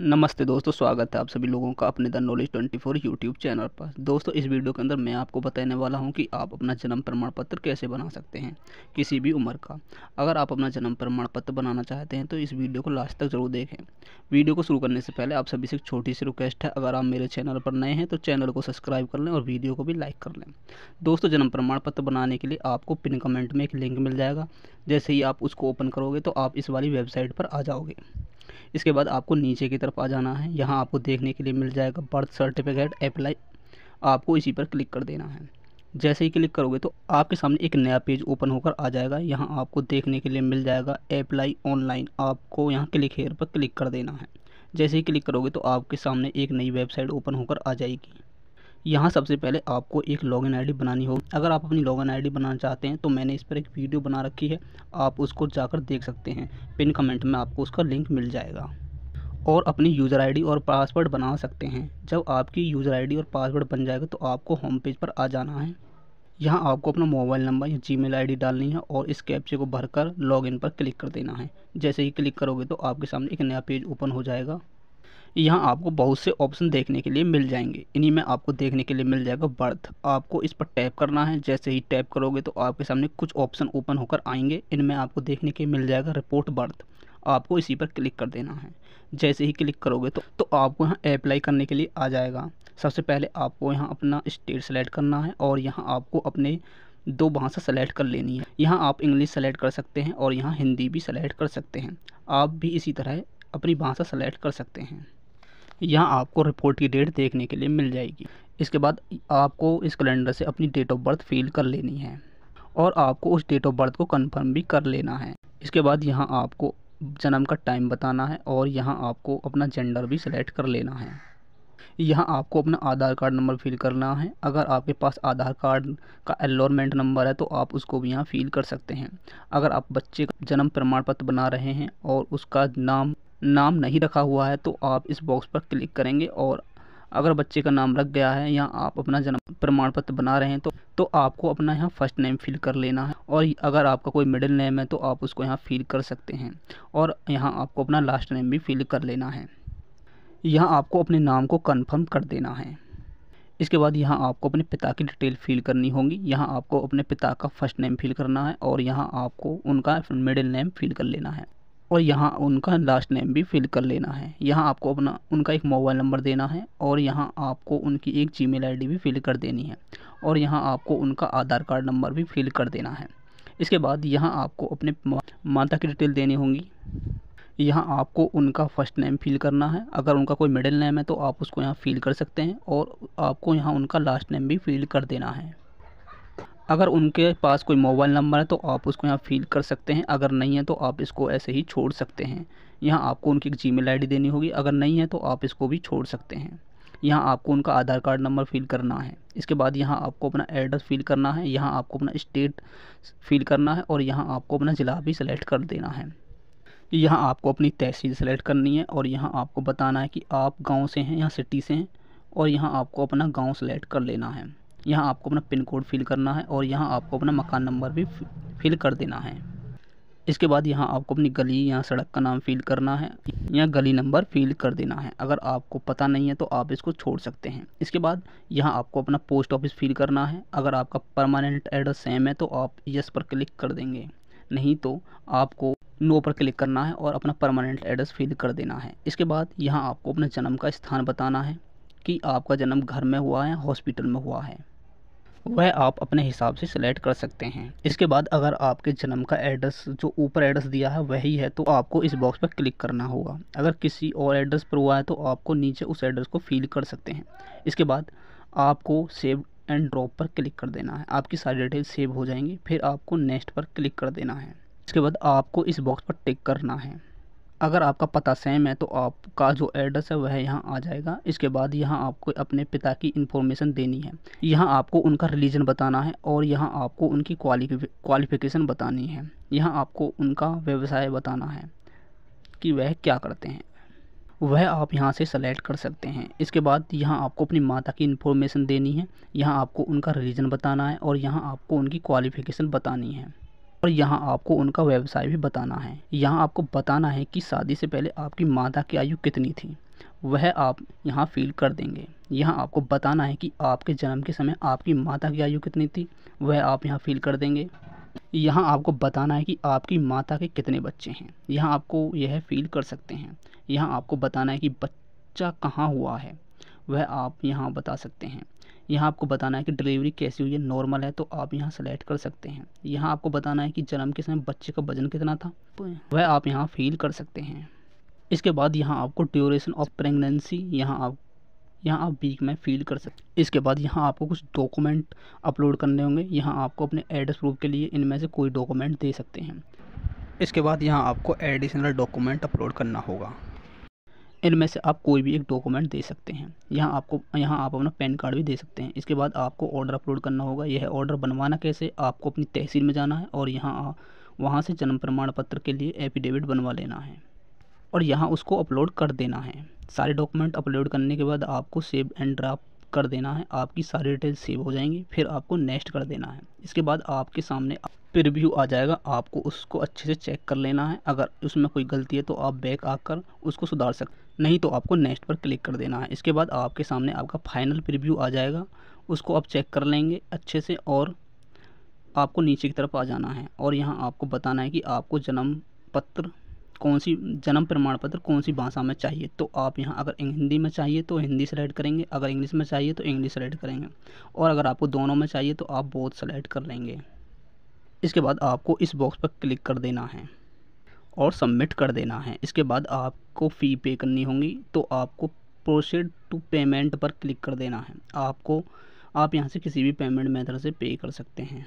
नमस्ते दोस्तों, स्वागत है आप सभी लोगों का अपने द नॉलेज 24 यूट्यूब चैनल पर। दोस्तों, इस वीडियो के अंदर मैं आपको बताने वाला हूँ कि आप अपना जन्म प्रमाण पत्र कैसे बना सकते हैं किसी भी उम्र का। अगर आप अपना जन्म प्रमाण पत्र बनाना चाहते हैं तो इस वीडियो को लास्ट तक ज़रूर देखें। वीडियो को शुरू करने से पहले आप सभी से एक छोटी सी रिक्वेस्ट है। अगर आप मेरे चैनल पर नए हैं तो चैनल को सब्सक्राइब कर लें और वीडियो को भी लाइक कर लें। दोस्तों, जन्म प्रमाण पत्र बनाने के लिए आपको पिन कमेंट में एक लिंक मिल जाएगा। जैसे ही आप उसको ओपन करोगे तो आप इस वाली वेबसाइट पर आ जाओगे। इसके बाद आपको नीचे की तरफ़ आ जाना है। यहाँ आपको देखने के लिए मिल जाएगा बर्थ सर्टिफिकेट अप्लाई आपको इसी पर क्लिक कर देना है। जैसे ही क्लिक करोगे तो आपके सामने एक नया पेज ओपन होकर आ जाएगा। यहाँ आपको देखने के लिए मिल जाएगा अप्लाई ऑनलाइन आपको यहाँ क्लिक हेयर पर क्लिक कर देना है। जैसे ही क्लिक करोगे तो आपके सामने एक नई वेबसाइट ओपन होकर आ जाएगी। यहाँ सबसे पहले आपको एक लॉगिन आईडी बनानी होगी। अगर आप अपनी लॉगिन आईडी बनाना चाहते हैं तो मैंने इस पर एक वीडियो बना रखी है। आप उसको जाकर देख सकते हैं। पिन कमेंट में आपको उसका लिंक मिल जाएगा। और अपनी यूज़र आईडी और पासवर्ड बना सकते हैं। जब आपकी यूज़र आईडी और पासवर्ड बन जाएगा तो आपको होम पेज पर आ जाना है। यहाँ आपको अपना मोबाइल नंबर या जीमेल आईडी डालनी है और इस कैप्चे को भरकर लॉगिन पर क्लिक कर देना है। जैसे ही क्लिक करोगे तो आपके सामने एक नया पेज ओपन हो जाएगा। यहाँ आपको बहुत से ऑप्शन देखने के लिए मिल जाएँगे। इन्हीं में आपको देखने के लिए मिल जाएगा बर्थ आपको इस पर टैप करना है। जैसे ही टैप करोगे तो आपके सामने कुछ ऑप्शन ओपन होकर आएँगे। इनमें आपको देखने के मिल जाएगा रिपोर्ट बर्थ आपको इसी पर क्लिक कर देना है। जैसे ही क्लिक करोगे तो तो आपको यहाँ अप्लाई करने के लिए आ जाएगा। सबसे पहले आपको यहाँ अपना स्टेट सेलेक्ट करना है और यहाँ आपको अपने दो भाषा सेलेक्ट कर लेनी है। यहाँ आप इंग्लिश सेलेक्ट कर सकते हैं और यहाँ हिंदी भी सेलेक्ट कर सकते हैं। आप भी इसी तरह अपनी भाषा सेलेक्ट कर सकते हैं। यहाँ आपको रिपोर्ट की डेट देखने के लिए मिल जाएगी। इसके बाद आपको इस कैलेंडर से अपनी डेट ऑफ़ बर्थ फिल कर लेनी है और आपको उस डेट ऑफ़ बर्थ को कंफर्म भी कर लेना है। इसके बाद यहाँ आपको जन्म का टाइम बताना है और यहाँ आपको अपना जेंडर भी सिलेक्ट कर लेना है। यहाँ आपको अपना आधार कार्ड नंबर फिल करना है। अगर आपके पास आधार कार्ड का एलोरमेंट नंबर है तो आप उसको भी यहाँ फिल कर सकते हैं। अगर आप बच्चे का जन्म प्रमाण पत्र बना रहे हैं और उसका नाम नाम नहीं रखा हुआ है तो आप इस बॉक्स पर क्लिक करेंगे और अगर बच्चे का नाम रख गया है या आप अपना जन्म प्रमाण पत्र बना रहे हैं तो तो आपको अपना यहाँ फ़र्स्ट नेम फिल कर लेना है। और अगर आपका कोई मिडिल नेम है तो आप उसको यहाँ फिल कर सकते हैं और यहाँ आपको अपना लास्ट नेम भी फिल कर लेना है। यहाँ आपको अपने नाम को कन्फर्म कर देना है। इसके बाद यहाँ आपको अपने पिता की डिटेल फिल करनी होगी। यहाँ आपको अपने पिता का फ़र्स्ट नेम फिल करना है और यहाँ आपको उनका मिडिल नेम फिल कर लेना है। और यहाँ उनका लास्ट नेम भी फिल कर लेना है। यहाँ आपको अपना, उनका एक मोबाइल नंबर देना है और यहाँ आपको उनकी एक जीमेल आईडी भी फिल कर देनी है और यहाँ आपको उनका आधार कार्ड नंबर भी फिल कर देना है। इसके बाद यहाँ आपको अपने माता की डिटेल देनी होंगी। यहाँ आपको उनका फ़र्स्ट नेम फिल करना है। अगर उनका कोई मिडिल नेम है तो आप उसको यहाँ फिल कर सकते हैं और आपको यहाँ उनका लास्ट नेम भी फिल कर देना है। अगर उनके पास कोई मोबाइल नंबर है तो आप उसको यहाँ फिल कर सकते हैं। अगर नहीं है तो आप इसको ऐसे ही छोड़ सकते हैं। यहाँ आपको उनकी जी मेल देनी होगी। अगर नहीं है तो आप इसको भी छोड़ सकते हैं। यहाँ आपको उनका आधार कार्ड नंबर फिल करना है। इसके बाद यहाँ आपको अपना एड्रेस फिल करना है। यहाँ आपको अपना स्टेट फिल करना है और यहाँ आपको अपना ज़िला भी सेलेक्ट कर देना है। यहाँ आपको अपनी तहसील सेलेक्ट करनी है और यहाँ आपको बताना है कि आप गाँव से हैं या सिटी से हैं और यहाँ आपको अपना गाँव सेलेक्ट कर लेना है। यहाँ आपको अपना पिन कोड फिल करना है और यहाँ आपको अपना मकान नंबर भी फिल कर देना है। इसके बाद यहाँ आपको अपनी गली या सड़क का नाम फिल करना है या गली नंबर फिल कर देना है। अगर आपको पता नहीं है तो आप इसको छोड़ सकते हैं। इसके बाद यहाँ आपको अपना पोस्ट ऑफ़िस फिल करना है। अगर आपका परमानेंट एड्रेस सेम है तो आप यस पर क्लिक कर देंगे। नहीं तो आपको नो पर क्लिक करना है और अपना परमानेंट एड्रेस फिल कर देना है। इसके बाद यहाँ आपको अपने जन्म का स्थान बताना है। कि आपका जन्म घर में हुआ है, हॉस्पिटल में हुआ है। वह आप अपने हिसाब से सिलेक्ट कर सकते हैं। इसके बाद अगर आपके जन्म का एड्रेस, जो ऊपर एड्रेस दिया है, वही है तो आपको इस बॉक्स पर क्लिक करना होगा। अगर किसी और एड्रेस पर हुआ है तो आपको नीचे उस एड्रेस को फिल कर सकते हैं। इसके बाद आपको सेव एंड ड्रॉप पर क्लिक कर देना है। आपकी सारी डिटेल सेव हो जाएँगी, फिर आपको नेक्स्ट पर क्लिक कर देना है। इसके बाद आपको इस बॉक्स पर टिक करना है। अगर आपका पता सेम है तो आपका जो एड्रेस है, वह यहाँ आ जाएगा। इसके बाद यहाँ आपको अपने पिता की इन्फॉर्मेशन देनी है। यहाँ आपको उनका रिलीजन बताना है और यहाँ आपको उनकी क्वालिफिकेशन बतानी है। यहाँ आपको उनका व्यवसाय बताना है कि वह क्या करते हैं। वह आप यहाँ से सेलेक्ट कर सकते हैं। इसके बाद यहाँ आपको अपनी माता की इन्फॉर्मेशन देनी है। यहाँ आपको उनका रिलीजन बताना है और यहाँ आपको उनकी क्वालिफिकेशन बतानी है। और यहाँ आपको उनका व्यवसाय भी बताना है। यहाँ आपको बताना है कि शादी से पहले आपकी माता की आयु कितनी थी। वह आप यहाँ फील कर देंगे। यहाँ आपको बताना है कि आपके जन्म के समय आपकी माता की आयु कितनी थी। वह आप यहाँ फील कर देंगे। यहाँ आपको बताना है कि आपकी माता के कितने बच्चे हैं। यहाँ आपको यह फील कर सकते हैं। यहाँ आपको बताना है कि बच्चा कहाँ हुआ है। वह आप यहाँ बता सकते हैं। यहाँ आपको बताना है कि डिलीवरी कैसी हुई है नॉर्मल है तो आप यहाँ सेलेक्ट कर सकते हैं। यहाँ आपको बताना है कि जन्म के समय, बच्चे का वज़न कितना था, वह आप यहाँ फील कर सकते हैं। इसके बाद यहाँ आपको ड्यूरेशन ऑफ़ प्रेगनेंसी यहाँ आप यहाँ आप वीक में फील कर सकते इसके बाद यहाँ आपको कुछ डॉक्यूमेंट अपलोड करने होंगे। यहाँ आपको अपने एड्रेस प्रूफ के लिए इनमें से कोई डॉक्यूमेंट दे सकते हैं। इसके बाद यहाँ आपको एडिशनल डॉक्यूमेंट अपलोड करना होगा। इनमें से आप कोई भी एक डॉक्यूमेंट दे सकते हैं। यहाँ आपको, यहाँ आप अपना पैन कार्ड भी दे सकते हैं। इसके बाद आपको ऑर्डर अपलोड करना होगा। यह ऑर्डर बनवाना कैसे? आपको अपनी तहसील में जाना है और यहाँ वहाँ से जन्म प्रमाण पत्र के लिए एफिडेविट बनवा लेना है। और यहाँ उसको अपलोड कर देना है। सारे डॉक्यूमेंट अपलोड करने के बाद आपको सेव एंड ड्राफ्ट कर देना है, आपकी सारी डिटेल सेव हो जाएँगी, फिर आपको नेक्स्ट कर देना है। इसके बाद आपके सामने प्रिव्यू आ जाएगा, आपको उसको अच्छे से चेक कर लेना है। अगर उसमें कोई गलती है तो आप बैक आकर उसको सुधार सकते नहीं तो आपको नेक्स्ट पर क्लिक कर देना है। इसके बाद आपके सामने आपका फाइनल प्रिव्यू आ जाएगा, उसको आप चेक कर लेंगे अच्छे से और आपको नीचे की तरफ़ आ जाना है। और यहाँ आपको बताना है कि आपको जन्म पत्र कौन सी जन्म प्रमाण पत्र कौन सी भाषा में चाहिए? तो आप यहाँ अगर हिंदी में चाहिए तो हिंदी सेलेक्ट करेंगे, अगर इंग्लिश में चाहिए तो इंग्लिश सेलेक्ट करेंगे, और अगर आपको दोनों में चाहिए तो आप बोथ सेलेक्ट कर लेंगे। इसके बाद आपको इस बॉक्स पर क्लिक कर देना है और सबमिट कर देना है। इसके बाद आपको फ़ी पे करनी होगी तो आपको प्रोसीड टू पेमेंट पर क्लिक कर देना है। आपको, आप यहाँ से किसी भी पेमेंट मेथड से पे कर सकते हैं।